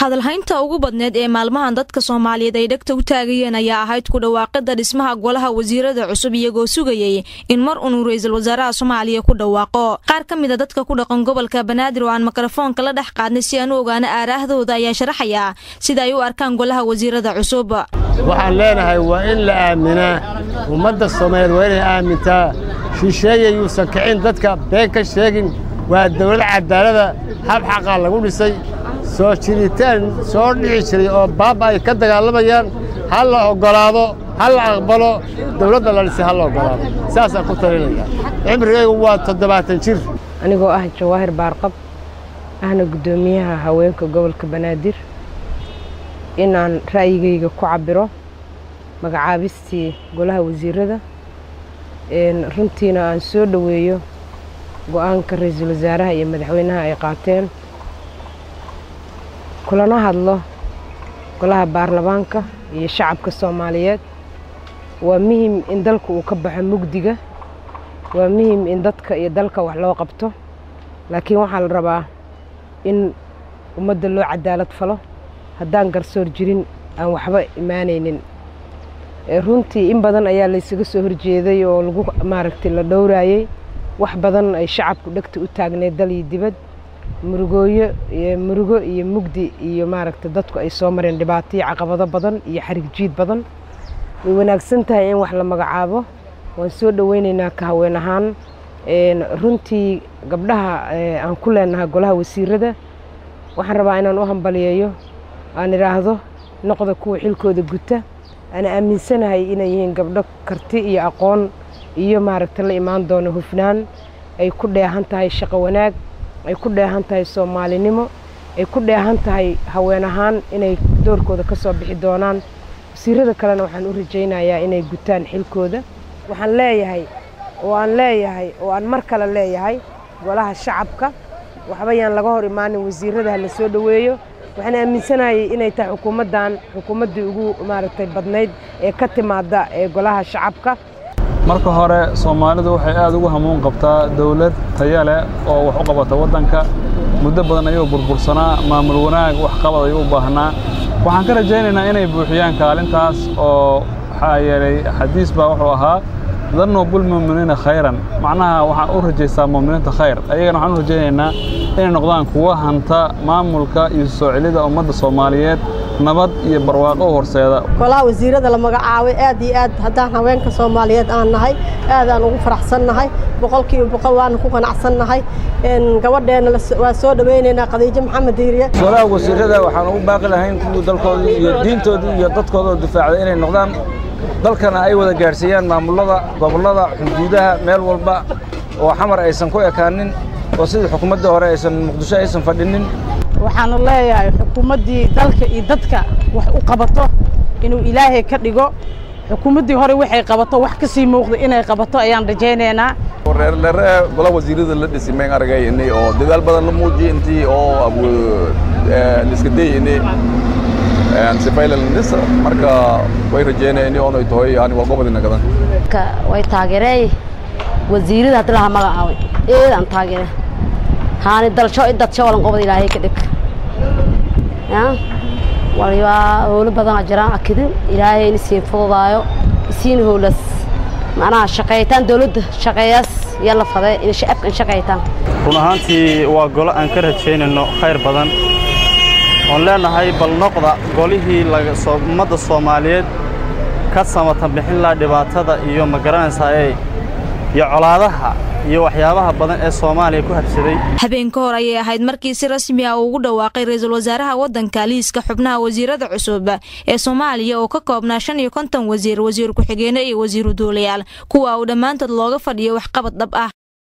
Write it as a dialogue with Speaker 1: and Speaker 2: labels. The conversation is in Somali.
Speaker 1: hadalhaynta ugu badneed ee maalmahan dadka soomaaliyeed ay dhegta u taagayeen ayaa ahayd ku dhawaaqida dhismaha golaha wasiirada cusub iyagoo sugayay in mar unuu ra'iisul wasaaraha soomaaliya ku dhawaaqo. Qaar ka mid a dadka ku dhaqan gobolka banaadir oo aan mikrofoonka la dhex qaadnay si aan u ogaano aaraahdooda ayaa sharaxaya sida ay u arkaan golaha wasiirada cusub.
Speaker 2: Waxaan leenahay waa in la aaminaa ummadda soomaaliyeed waa inay aamintaa. Shisheeye yuusan kicin dadka been ka sheegin waa dawlad cadaalada hab xaqaa lagu dhisay soo jiritaan soo dhici jiray oo baaba ay ka dagaalamayaan ha la oggolaado ha la aqbalo dawladda la dhisay ha la oggolaado. Saasaan ku talinaya cimrigaygu waa toddobaatan jir.
Speaker 3: Anigoo ah jawaahir baarqab ahna guddoomiyaha haweenka gobolka banaadir. Inaan ra'yigayga ku cabbiro magacaabistii golaha wasiirada runtiina aan soo dhoweeyo go'aanka ra'iisul wasaaraha iyo madaxweynaha ay qaateen kulana hadlo. Golaha baarlamaanka iyo shacabka soomaaliyeed. Waa muhiim in dalka uu ka baxo mugdiga. Waa muhiim in dadka iyo dalka wax loo qabto. Laakiin waxaa la rabaa in ummadda loo cadaalad falo. Haddaan garsoor jirin aan waxba imaanaynin runtii in badan ayaa laysaga soo horjeeday oo lagu maaragtay la dhowraayey wax badan ay shacabku dhegta u taagneed dal iyo dibad murugooyo murugo iyo mugdi iyo maaragtay dadku ay soo mareen dhibaataiyo caqabado badan iyo xarig jiid badan. Way wanaagsan tahay in wax la magacaabo. Waan soo dhoweynaynaa ka haween ahaan. Runtii gabdhaha aan ku leenahay golaha wasiirada waxaan rabaa inaan u hambaliyeeyo. Aan idhaahdo noqda kuwa xilkooda guta. Ana aaminsanahay inay yihiin gabdho karti iyo aqoon iyo maaragta la imaan doono hufnaan. Ay ku dheehan tahay shaqo wanaag ay ku dheehan tahay soomaalinimo. Ay ku dheehan tahay haween ahaan inay doorkooda ka soo bixi doonaan. Wasiirada kalena waxaan u rajaynayaa inay gutaan xilkooda. Waxaan leeyahay oo aan leeyahay oo aan mar kale leeyahay golaha shacabka. Waxba yaan laga hor imaanin wasiirada ha la soo dhoweeyo waxaan aaminsanayay inay tahay xukuumaddan xukuumaddii ugu maaragtay badnayd ee ka timaadda ee golaha shacabka
Speaker 4: marka hore soomaalidu waxay aad ugu hamuun qabtaa dawlad taya leh oo wax u qabata waddanka. Muddo badan ayuu burbursanaa maamul wanaag waxqabad ayuu u baahnaa. Waxaan ka rajaynaynaa inay buuxiyaan kaalintaas oo waxaa yeelay xadiis baa wuxuu ahaa dannuu bilmu'miniina khayran. Macnaha waxaan u rajaystaa mu'miniinta khayr. Ayagana waxaan u rajaynaynaa inay noqdaan kuwa hanta maamulka iyo soo celida ummadda soomaaliyeed nabad iyo barwaaqo horseeda.
Speaker 5: Golaha wasiirada la magacaabay aad iyo aad haddaan haweenka soomaaliyeed aan nahay aadaan ugu faraxsannahay boqolkiiba boqol waana ku qanacsannahay gabadheenna waa soo dhowaynaynaa khadiijo maxamed diiriye
Speaker 6: golaha wasiirada waxaan ugu baaqi lahayn kuwii dalkoodii iyo diintoodii iyo dadkooda oo difaacday inay noqdaan. Dalkana ay wada gaadhsiiyaan maamullada gobollada xuduudaha meel walba oo xamar aysan ku ekaanin oo sidii xukuumaddii hore aysan muqdisho aysan fadhinin
Speaker 7: waxaanu leeyahay xukuumaddii dalka iyo dadka wax u qabato inuu ilaahay ka dhigo. Xukuumaddii hore waxay qabato wax ka sii muuqda inay qabato ayaan rajaynaynaa.
Speaker 8: Reerreere gola wasiirada la dhisi mayn aragaynay oo dadaal badan la muujiyay intii oo liska dayaynay sifaylalnisa marka way rajaynayni oonay tahay yani waa gobodina gadan.
Speaker 9: Way taageereey wasiirada haddi lahaa magacaabay eedaan taageere haani dalsho i dadsho walan qobod ilaahay ka dhig. Walibaa howlo badana jiraan akidin. Ilaahay in siin fududaayo isiin howlas. Macnaha shaqaytaan dawladda shaqeeyaas iyo la fade in shacabka in shaqaytaan.
Speaker 10: Run ahaantii waa golo aan ka rajaynayno khayr badan. Oon leenahay bal noqda golihii ummadda soomaaliyeed ka samatan bixin laha dhibaatada iyo ma garanaysaa ee iyo colaadaha iyo waxyaabaha badan ee soomaaliya ku habsaday
Speaker 1: habeen ka hor ayay ahayd markii si rasmi ah uu ugu dhawaaqay ra'iisul wasaaraha waddanka liiska xubnaha wasiirada cusub ee soomaaliya oo ka koobnaa shan iyo konton wasiir wasiir ku-xigeene iyo wasiiru duulayaal kuwa uu dhammaantood looga fadhiyo waxqabad dhab ah